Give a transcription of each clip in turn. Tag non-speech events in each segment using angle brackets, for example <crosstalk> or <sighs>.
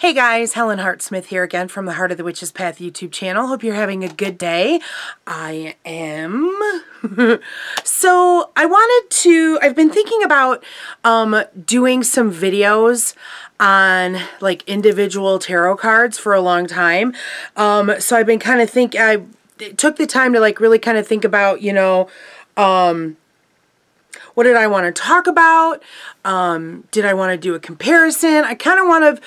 Hey guys, Helen Hartsmith here again from the Heart of the Witch's Path YouTube channel. Hope you're having a good day. I am. <laughs> so I wanted to, I've been thinking about um, doing some videos on like individual tarot cards for a long time. Um, so I've been kind of think, I took the time to like really kind of think about, you know, um, what did I want to talk about? Um, did I want to do a comparison? I kind of want to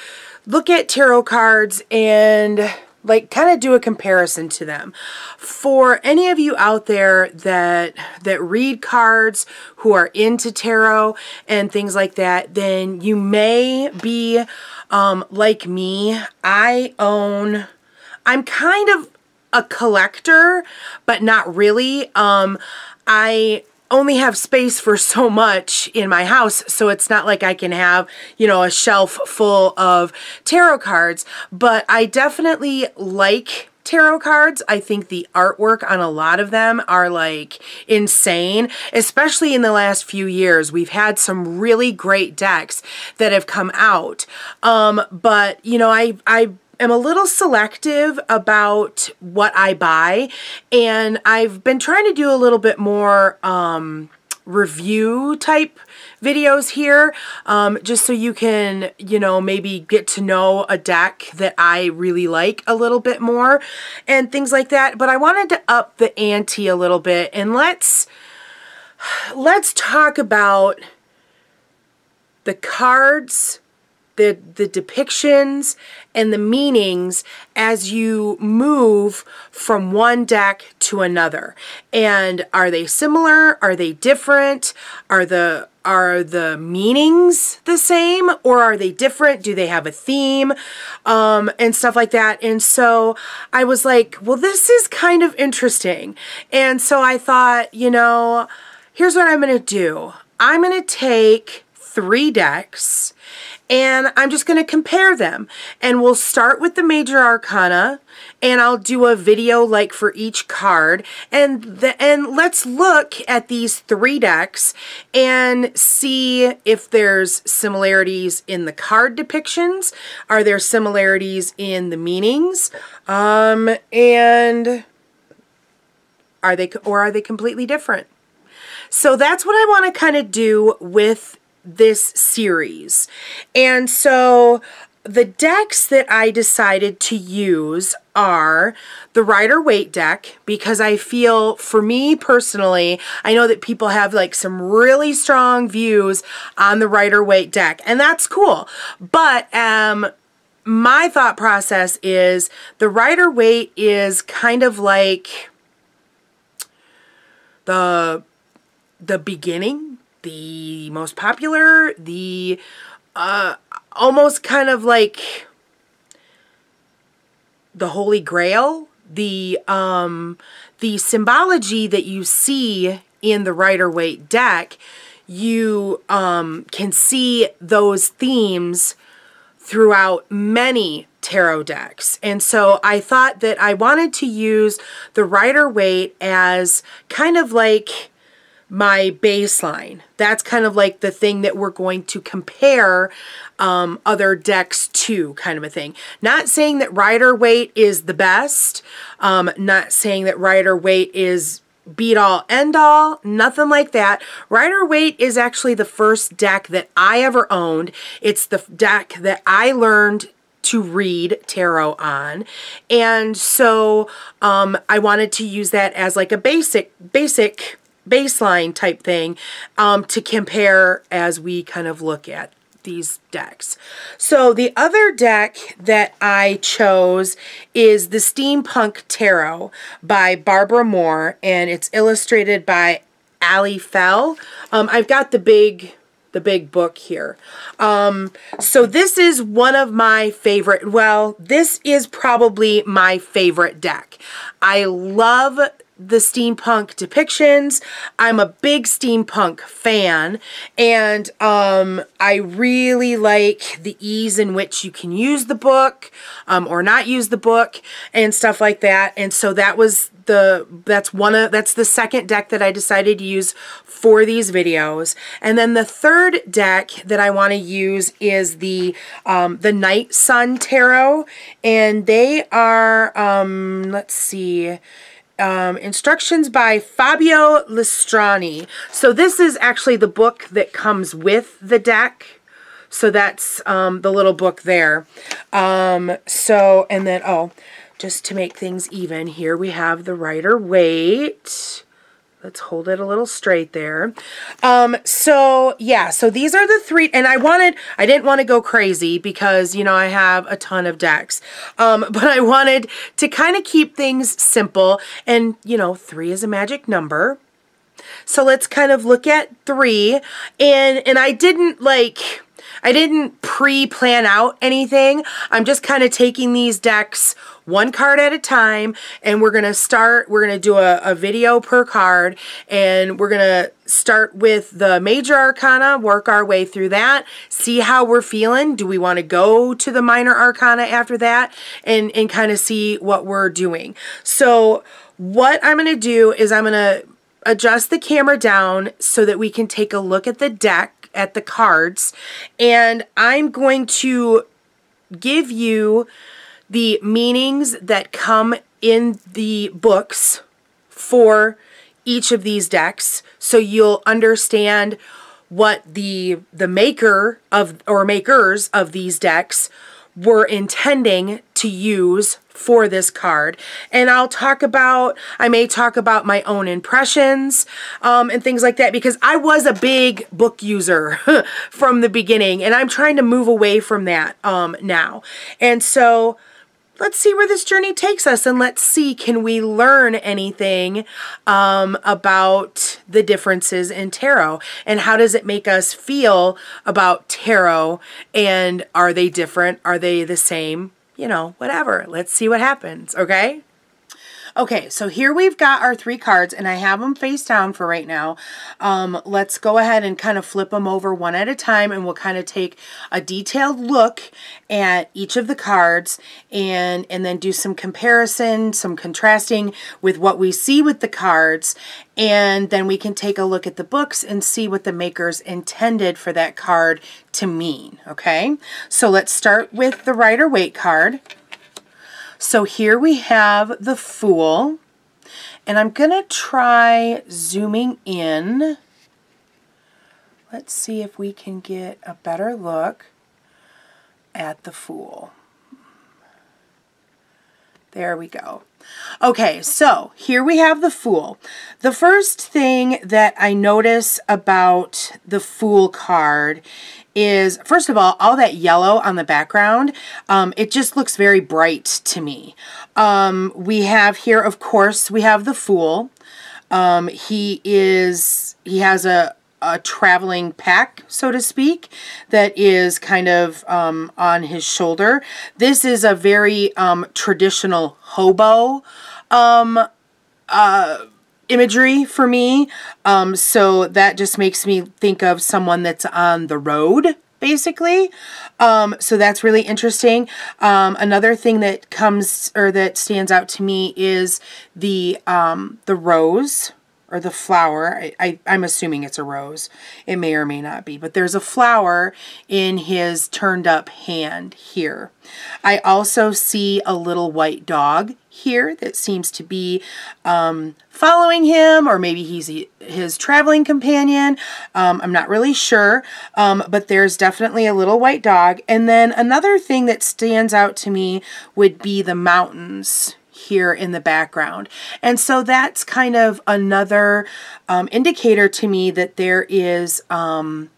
look at tarot cards and like kind of do a comparison to them. For any of you out there that that read cards, who are into tarot and things like that, then you may be um, like me. I own, I'm kind of a collector, but not really. Um, I only have space for so much in my house, so it's not like I can have, you know, a shelf full of tarot cards, but I definitely like tarot cards. I think the artwork on a lot of them are like insane, especially in the last few years. We've had some really great decks that have come out. Um, but, you know, I, I am a little selective about what I buy and I've been trying to do a little bit more um, review type videos here um, just so you can you know maybe get to know a deck that I really like a little bit more and things like that. But I wanted to up the ante a little bit and let's let's talk about the cards the, the depictions and the meanings as you move from one deck to another. And are they similar? Are they different? Are the are the meanings the same or are they different? Do they have a theme? Um, and stuff like that. And so I was like, well, this is kind of interesting. And so I thought, you know, here's what I'm to do. I'm to take three decks and I'm just going to compare them. And we'll start with the major arcana and I'll do a video like for each card. And the, and let's look at these three decks and see if there's similarities in the card depictions. Are there similarities in the meanings? Um, and are they or are they completely different? So that's what I want to kind of do with this series. And so the decks that I decided to use are the Rider Waite deck because I feel for me personally, I know that people have like some really strong views on the Rider Waite deck and that's cool. But um my thought process is the Rider Waite is kind of like the the beginning the most popular, the uh, almost kind of like the Holy Grail, the um, the symbology that you see in the Rider Waite deck, you um, can see those themes throughout many tarot decks. And so I thought that I wanted to use the Rider Waite as kind of like my baseline. That's kind of like the thing that we're going to compare um, other decks to kind of a thing. Not saying that Rider Waite is the best. Um, not saying that Rider Waite is beat all end all nothing like that rider waite is actually the first deck that i ever owned it's the deck that i learned to read tarot on and so um, i wanted to use that as like a basic basic baseline type thing um, to compare as we kind of look at these decks. So the other deck that I chose is the Steampunk Tarot by Barbara Moore and it's illustrated by Aly Fell. Um, I've got the big the big book here. Um, so this is one of my favorite, well, this is probably my favorite deck. I love the steampunk depictions. I'm a big steampunk fan and um, I really like the ease in which you can use the book um, or not use the book and stuff like that. And so that was the that's one of that's the second deck that I decided to use for these videos and then the third deck that I want to use is the um, the Night Sun Tarot and they are um, let's see um, instructions by Fabio Listrani. So this is actually the book that comes with the deck. So that's um, the little book there. Um, so and then oh just to make things even, here we have the Rider Waite. Let's hold it a little straight there. Um, so yeah, so these are the three, and I wanted, I didn't want to go crazy because, you know, I have a ton of decks. Um, <laughs> but I wanted to kind of keep things simple and, you know, three is a magic number. So let's kind of look at three and, and I didn't like, I didn't pre-plan out anything. I'm just kind of taking these decks one card at a time and we're going to start, we're going to do a, a video per card and we're going to start with the major arcana, work our way through that, see how we're feeling. Do we want to go to the minor arcana after that and, and kind of see what we're doing. So what I'm going to do is I'm going to adjust the camera down so that we can take a look at the deck at the cards and I'm going to give you the meanings that come in the books for each of these decks so you'll understand what the the maker of or makers of these decks were intending to use for this card. And I'll talk about, I may talk about my own impressions um, and things like that because I was a big book user <laughs> from the beginning and I'm trying to move away from that um, now. And so let's see where this journey takes us and let's see can we learn anything um, about the differences in tarot and how does it make us feel about tarot and are they different are they the same you know whatever. Let's see what happens okay Okay, so here we've got our three cards, and I have them face down for right now. Um, let's go ahead and kind of flip them over one at a time, and we'll kind of take a detailed look at each of the cards and, and then do some comparison, some contrasting with what we see with the cards, and then we can take a look at the books and see what the makers intended for that card to mean, okay? So let's start with the Rider Waite card. So here we have the Fool. And I'm going to try zooming in. Let's see if we can get a better look at the Fool. There we go. Okay, so here we have the Fool. The first thing that I notice about the Fool card is, first of all, all that yellow on the background, um, it just looks very bright to me. Um, we have here, of course, we have the Fool. Um, he is, he has a, a traveling pack, so to speak, that is kind of um, on his shoulder. This is a very um, traditional hobo um, uh, imagery for me. Um, so that just makes me think of someone that's on the road, basically. Um, so that's really interesting. Um, another thing that comes or that stands out to me is the um, the rose or the flower. I, I, I'm assuming it's a rose. It may or may not be, but there's a flower in his turned up hand here. I also see a little white dog here that seems to be um, following him or maybe he's his traveling companion. Um, I'm not really sure, um, but there's definitely a little white dog. And then another thing that stands out to me would be the mountains here in the background. And so that's kind of another um, indicator to me that there is, um,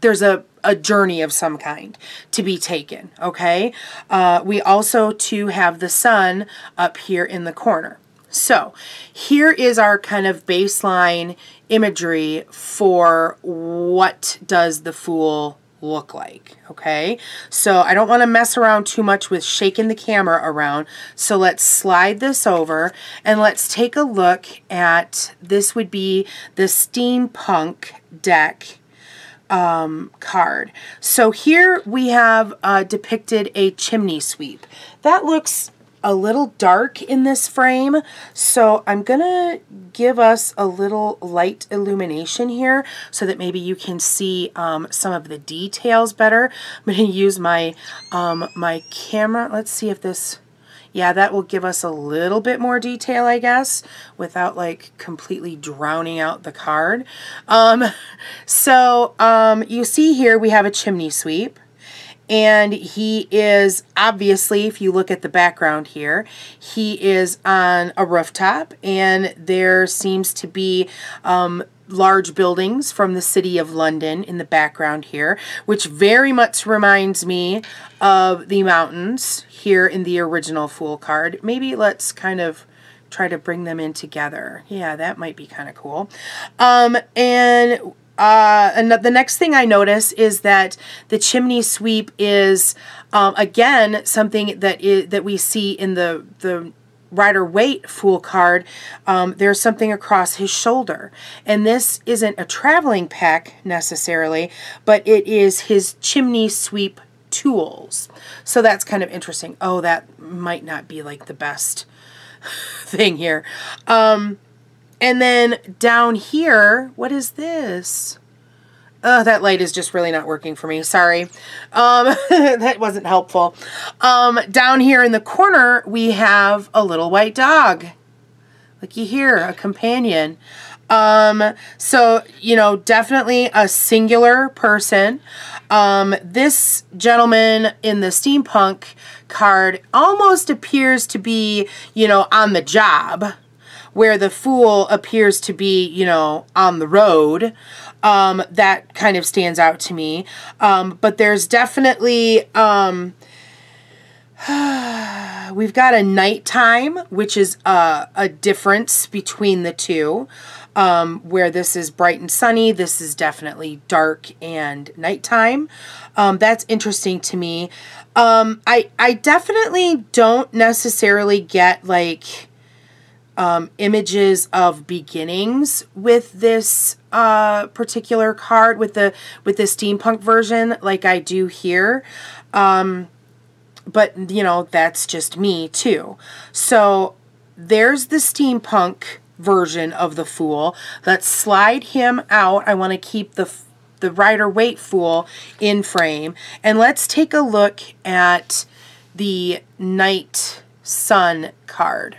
there's a, a journey of some kind to be taken, okay? Uh, we also, too, have the sun up here in the corner. So here is our kind of baseline imagery for what does the Fool look like, okay? So I don't want to mess around too much with shaking the camera around. So let's slide this over and let's take a look at, this would be the Steampunk deck um, card. So here we have uh, depicted a chimney sweep. That looks a little dark in this frame, so I'm going to give us a little light illumination here so that maybe you can see um, some of the details better. I'm going <laughs> to use my, um, my camera. Let's see if this yeah, that will give us a little bit more detail, I guess, without like completely drowning out the card. Um, <laughs> so um, you see here we have a chimney sweep. And he is obviously, if you look at the background here, he is on a rooftop and there seems to be um, large buildings from the city of London in the background here, which very much reminds me of the mountains here in the original Fool card. Maybe let's kind of try to bring them in together. Yeah, that might be kind of cool. Um, and uh, and the next thing I notice is that the chimney sweep is, um, again, something that is, that we see in the, the Rider Waite Fool card, um, there's something across his shoulder. And this isn't a traveling pack necessarily, but it is his chimney sweep tools. So that's kind of interesting. Oh, that might not be like the best <laughs> thing here. Um, and then down here, what is this? Oh, that light is just really not working for me. Sorry. Um, <laughs> that wasn't helpful. Um, down here in the corner, we have a little white dog. Looky here, a companion. Um, so, you know, definitely a singular person. Um, this gentleman in the steampunk card almost appears to be, you know, on the job where the fool appears to be, you know, on the road. Um, that kind of stands out to me. Um, but there's definitely, um, <sighs> we've got a nighttime, which is a, a difference between the two. Um, where this is bright and sunny, this is definitely dark and nighttime. Um, that's interesting to me. Um, I, I definitely don't necessarily get like um, images of beginnings with this uh, particular card with the with the steampunk version like I do here. Um, but you know that's just me too. So there's the steampunk version of the Fool. Let's slide him out. I want to keep the the Rider Waite Fool in frame. And let's take a look at the Night Sun card.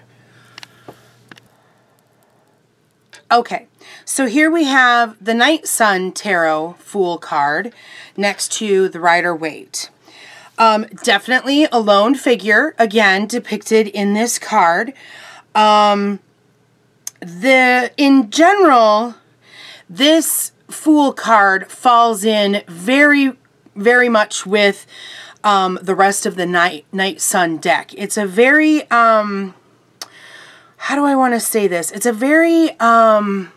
Okay, so here we have the Night Sun Tarot Fool card next to the Rider Waite. Um, definitely a lone figure, again, depicted in this card. Um, the In general, this Fool card falls in very, very much with um, the rest of the Night, Night Sun deck. It's a very... Um, how do I want to say this? It's a very, um,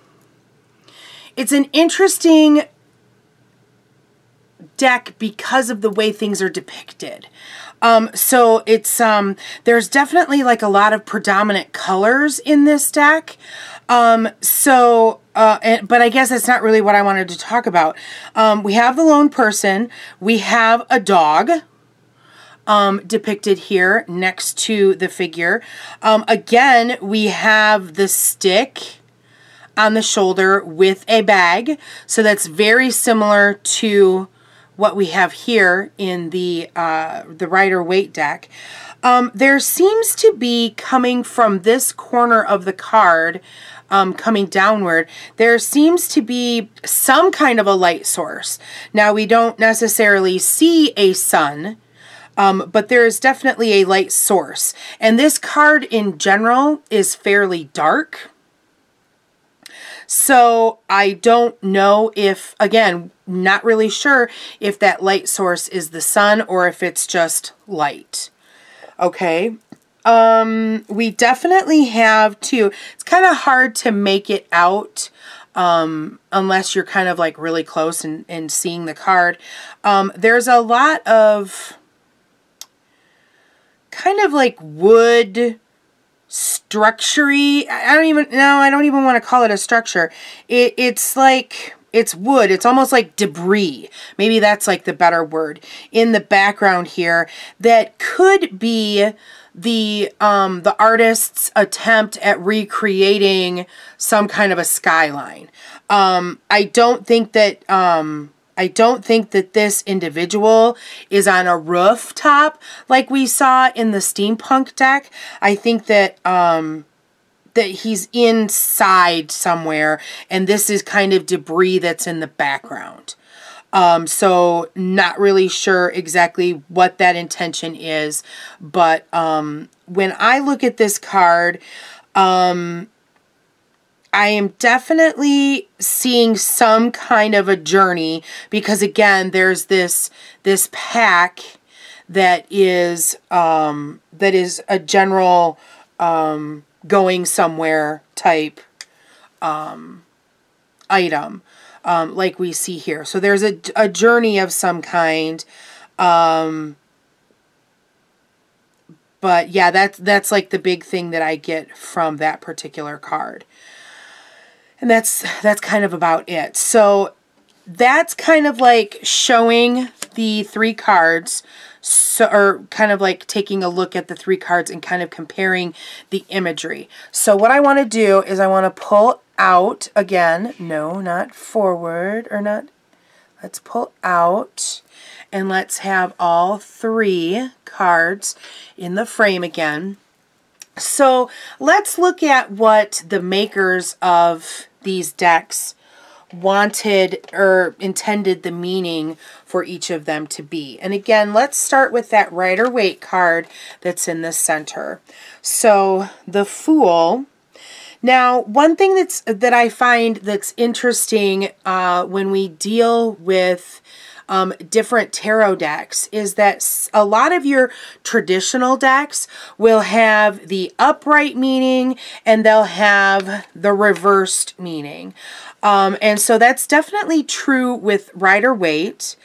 it's an interesting deck because of the way things are depicted. Um, so it's, um, there's definitely like a lot of predominant colors in this deck. Um, so, uh, and, but I guess that's not really what I wanted to talk about. Um, we have the lone person. We have a dog, um, depicted here next to the figure. Um, again, we have the stick on the shoulder with a bag. So that's very similar to what we have here in the, uh, the Rider Waite deck. Um, there seems to be coming from this corner of the card, um, coming downward, there seems to be some kind of a light source. Now, we don't necessarily see a sun, um, but there is definitely a light source. And this card in general is fairly dark. So I don't know if, again, not really sure if that light source is the sun or if it's just light. Okay. Um, we definitely have to, it's kind of hard to make it out um, unless you're kind of like really close and, and seeing the card. Um, there's a lot of kind of like wood structurey. I don't even, no, I don't even want to call it a structure. It, it's like, it's wood. It's almost like debris. Maybe that's like the better word in the background here that could be the um, the artist's attempt at recreating some kind of a skyline. Um, I don't think that um, I don't think that this individual is on a rooftop like we saw in the steampunk deck. I think that um, that he's inside somewhere and this is kind of debris that's in the background. Um, so not really sure exactly what that intention is, but um, when I look at this card, um, I am definitely seeing some kind of a journey because again, there's this this pack that is um, that is a general um, going somewhere type um, item um, like we see here. So there's a, a journey of some kind. Um, but yeah, that's, that's like the big thing that I get from that particular card. And that's, that's kind of about it. So that's kind of like showing the three cards so or kind of like taking a look at the three cards and kind of comparing the imagery. So what I want to do is I want to pull out again. No, not forward or not. Let's pull out and let's have all three cards in the frame again. So let's look at what the makers of these decks wanted or intended the meaning for each of them to be. And again, let's start with that Rider Waite card that's in the center. So the Fool now, one thing that's that I find that's interesting uh, when we deal with um, different tarot decks is that a lot of your traditional decks will have the upright meaning and they'll have the reversed meaning. Um, and so that's definitely true with Rider Waite.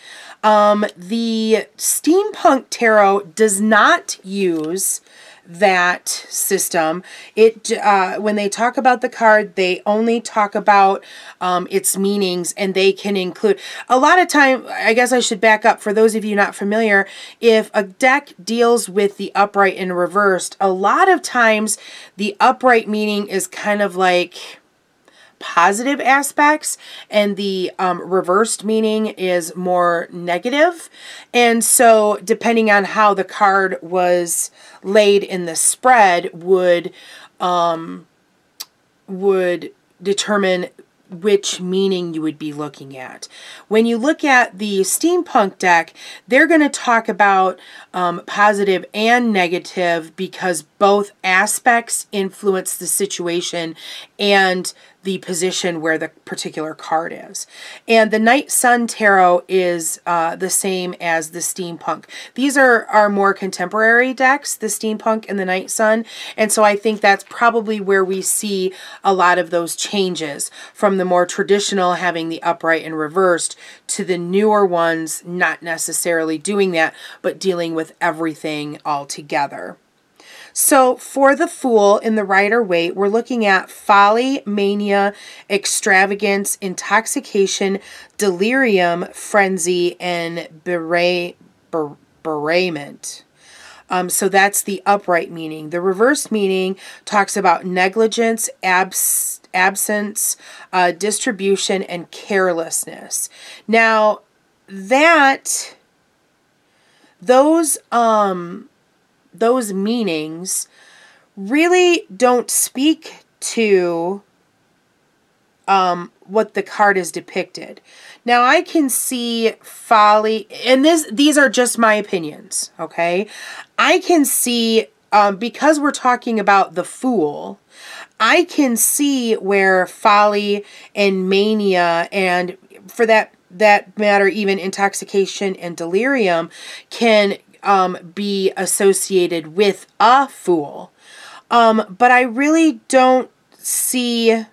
Um, the Steampunk Tarot does not use that system. It uh, when they talk about the card, they only talk about um, its meanings, and they can include a lot of time. I guess I should back up for those of you not familiar. If a deck deals with the upright and reversed, a lot of times the upright meaning is kind of like positive aspects and the um, reversed meaning is more negative. And so depending on how the card was laid in the spread would um, would determine which meaning you would be looking at. When you look at the steampunk deck, they're going to talk about um, positive and negative because both aspects influence the situation and the position where the particular card is. And the Night Sun Tarot is uh, the same as the Steampunk. These are, are more contemporary decks, the Steampunk and the Night Sun, and so I think that's probably where we see a lot of those changes from the more traditional having the upright and reversed to the newer ones not necessarily doing that, but dealing with everything all together. So for the Fool in the Rider Waite, we're looking at folly, mania, extravagance, intoxication, delirium, frenzy, and bewray, ber. Um, so that's the upright meaning. The reverse meaning talks about negligence, abs absence, uh, distribution, and carelessness. Now, that, those, um, those meanings really don't speak to um, what the card is depicted. Now I can see folly, and this these are just my opinions, okay? I can see, um, because we're talking about the fool, I can see where folly and mania and for that that matter even intoxication and delirium can um, be associated with a fool. Um, but I really don't see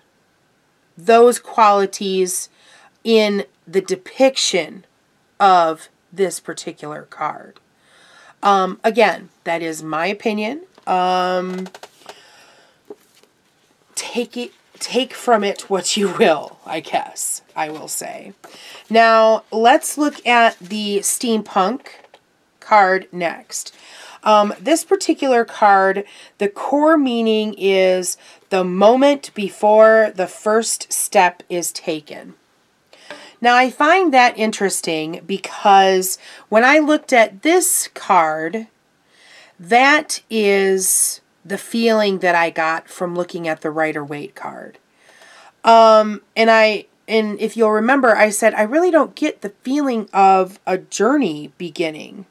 those qualities in the depiction of this particular card. Um, again, that is my opinion. Um, take it, take from it what you will, I guess, I will say. Now, let's look at the steampunk card next. Um, this particular card, the core meaning is the moment before the first step is taken. Now, I find that interesting because when I looked at this card, that is the feeling that I got from looking at the Rider Waite card. Um, and I, and if you'll remember, I said I really don't get the feeling of a journey beginning.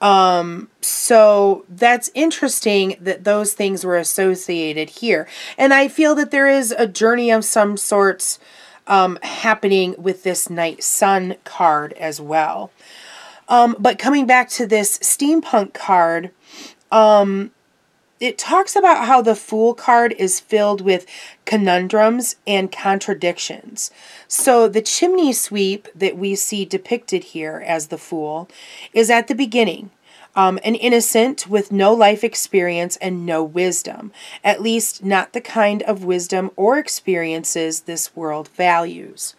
Um, so that's interesting that those things were associated here. And I feel that there is a journey of some sorts um, happening with this Night Sun card as well. Um, but coming back to this steampunk card, um, it talks about how the Fool card is filled with conundrums and contradictions. So the chimney sweep that we see depicted here as the Fool is at the beginning. Um, an innocent with no life experience and no wisdom, at least not the kind of wisdom or experiences this world values.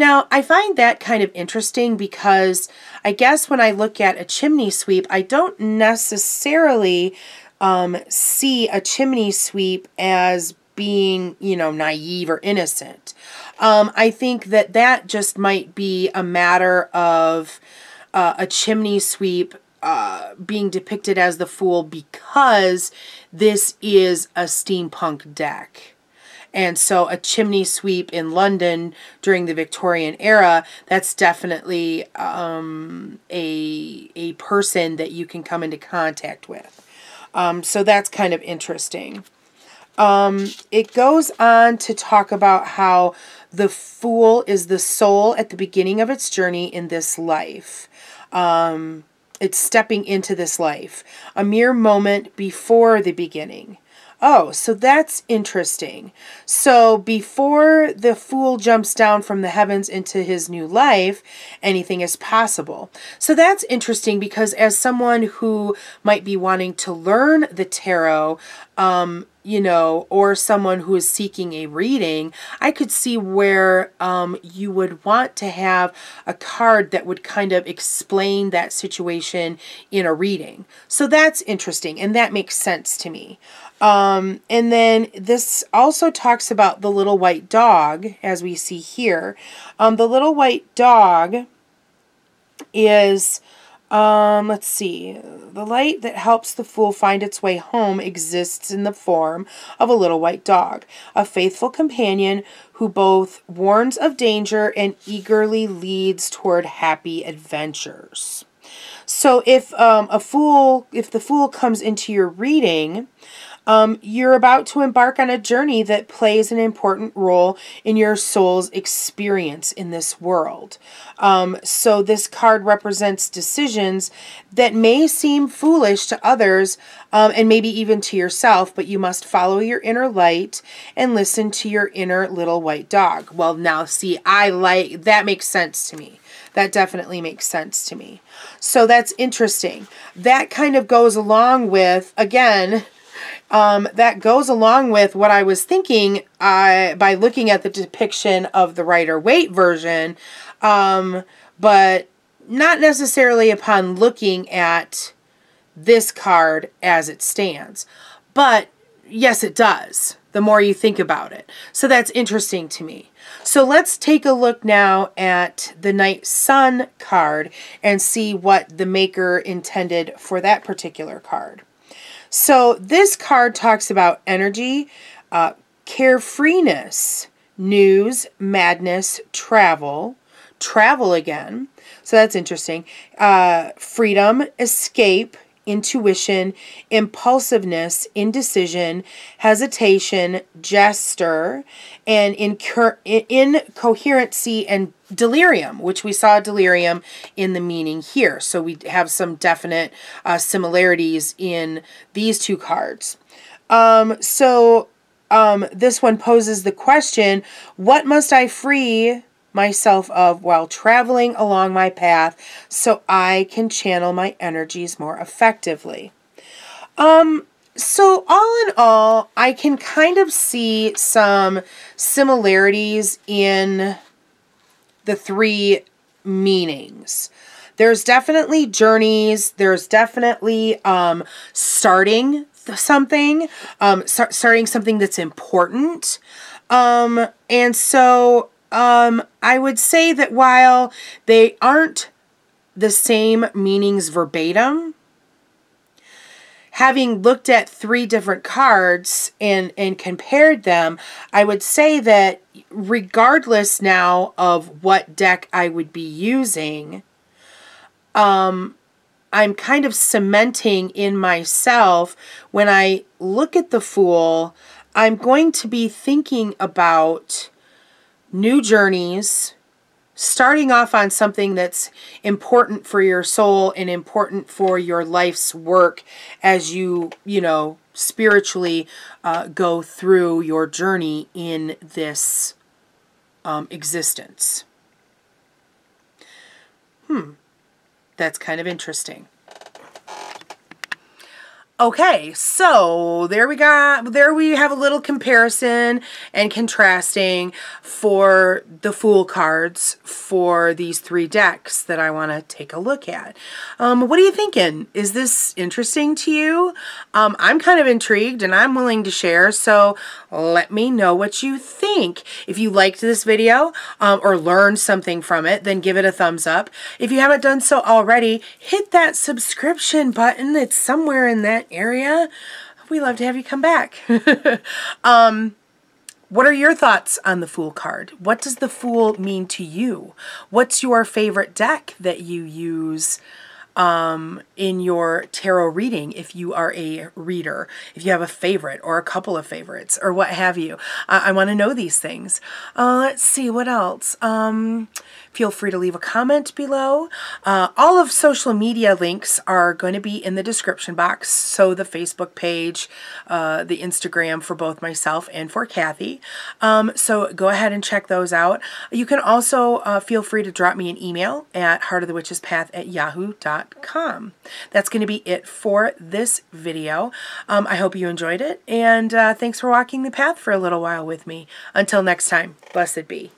Now, I find that kind of interesting because I guess when I look at a chimney sweep, I don't necessarily um, see a chimney sweep as being, you know, naive or innocent. Um, I think that that just might be a matter of uh, a chimney sweep uh, being depicted as the fool because this is a steampunk deck. And so a chimney sweep in London during the Victorian era, that's definitely um, a, a person that you can come into contact with. Um, so that's kind of interesting. Um, it goes on to talk about how the fool is the soul at the beginning of its journey in this life. Um, it's stepping into this life, a mere moment before the beginning. Oh, so that's interesting. So before the fool jumps down from the heavens into his new life, anything is possible. So that's interesting because as someone who might be wanting to learn the tarot, um, you know, or someone who is seeking a reading, I could see where um, you would want to have a card that would kind of explain that situation in a reading. So that's interesting, and that makes sense to me. Um, and then this also talks about the little white dog, as we see here. Um, the little white dog is, um, let's see, the light that helps the fool find its way home exists in the form of a little white dog, a faithful companion who both warns of danger and eagerly leads toward happy adventures. So if um, a fool, if the fool comes into your reading, um, you're about to embark on a journey that plays an important role in your soul's experience in this world. Um, so, this card represents decisions that may seem foolish to others um, and maybe even to yourself, but you must follow your inner light and listen to your inner little white dog. Well, now, see, I like that makes sense to me. That definitely makes sense to me. So that's interesting. That kind of goes along with, again, um, that goes along with what I was thinking uh, by looking at the depiction of the Rider Waite version, um, but not necessarily upon looking at this card as it stands. But yes, it does, the more you think about it. So that's interesting to me. So let's take a look now at the Night Sun card and see what the maker intended for that particular card. So this card talks about energy, uh, carefreeness, news, madness, travel, travel again. So that's interesting. Uh, freedom, escape, intuition, impulsiveness, indecision, hesitation, gesture, and incoherency and delirium, which we saw delirium in the meaning here. So we have some definite uh, similarities in these two cards. Um, so um, this one poses the question, what must I free myself of while traveling along my path so I can channel my energies more effectively? Um, so all in all, I can kind of see some similarities in the three meanings. There's definitely journeys. There's definitely um, starting something, um, start, starting something that's important. Um, and so um, I would say that while they aren't the same meanings verbatim, having looked at three different cards and, and compared them, I would say that regardless now of what deck I would be using, um, I'm kind of cementing in myself when I look at the Fool, I'm going to be thinking about new journeys, starting off on something that's important for your soul and important for your life's work as you, you know, spiritually uh, go through your journey in this um, existence. Hmm. That's kind of interesting. Okay, so there we got, there we have a little comparison and contrasting for the Fool cards for these three decks that I want to take a look at. Um, what are you thinking? Is this interesting to you? Um, I'm kind of intrigued and I'm willing to share, so let me know what you think. If you liked this video um, or learned something from it, then give it a thumbs up. If you haven't done so already, hit that subscription button. It's somewhere in that area, we love to have you come back. <laughs> um, what are your thoughts on the Fool card? What does the Fool mean to you? What's your favorite deck that you use um, in your tarot reading if you are a reader, if you have a favorite or a couple of favorites or what have you. I, I want to know these things. Uh, let's see, what else? Um, feel free to leave a comment below. Uh, all of social media links are going to be in the description box. So the Facebook page, uh, the Instagram for both myself and for Cathy. Um, so go ahead and check those out. You can also uh, feel free to drop me an email at heartofthewitchespath at yahoo.com. That's going to be it for this video. Um, I hope you enjoyed it and uh, thanks for walking the path for a little while with me. Until next time, blessed be.